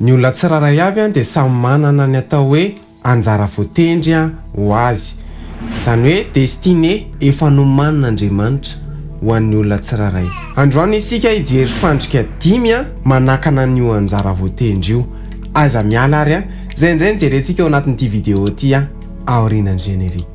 Ny olona tsirairay avy dia samy manana ny atao hoe anjara voatendry ho azy, izany hoe destinée efa nomanin'Andriamanitra ho an'ny olona tsirairay. Androany isika hijery fandrika dimy manakana an'io anjara voatendry io. Aiza miala ary a! Izay indray no jerentsika ao anatin'ity vidéo ity aorianan'ny générique.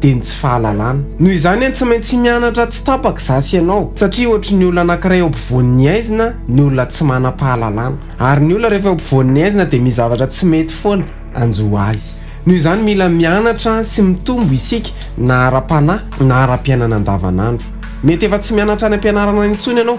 dia ny tsy fahalalana. Noho izany anie tsy maintsy mianatra tsy tapaka za sy ianao satria ohatry ny olona anankiray eo ampovoan'ny haizina ny olona tsy manam-pahalalana. Ary ny olona rehefa eo ampovoan'ny haizina dia misy zavatra tsy mety foana anjo azy. Noho izany mila mianatra sy mitombo isika na ara-panahy na ara-piainana andavanandro. Mety efa tsy mianatra any am-pianarana any intsony ianao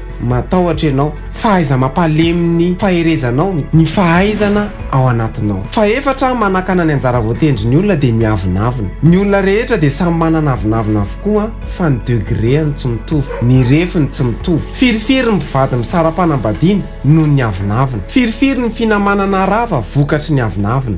Matahotra ianao. Fahaiza-mampalemy ny faherezanao, ny fahaizana ao anatinao. Fahefatra, manakana ny anjara voatendry ny olona dia ny avonavona. Ny olona rehetra dia samy manana avonavona avokoa fa ny degré-any tsy mitovy, ny refiny tsy mitovy. Firifiry ny mpivady misara-panambadiana noho ny avonavona. Firifiry ny finamanana rava vokatry ny avonavona.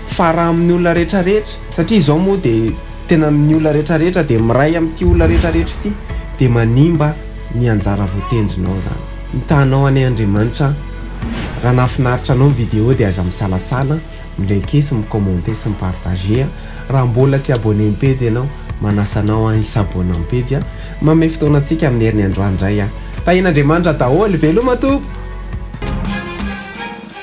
fa raha amin'ny olona rehetra rehetra, satria izao moa dia tena amin'ny olona rehetra rehetra dia miray amin'ity olona rehetra rehetra ity dia manimba ny anjara voatendrinao izany. Mitanao anie Andriamanitra an! Raha nahafinaritra anao ny vidéo dia aza misalasala mi-like sy mi-commenter sy mi-partager an! Raha mbola tsy abonné ny pejy ianao, manasa anao an hisabôna ny pejy an! Manome fotoana antsika amin'ny heriny androany indray an! Tahian'Andriamanitra daholo! Veloma Tompo!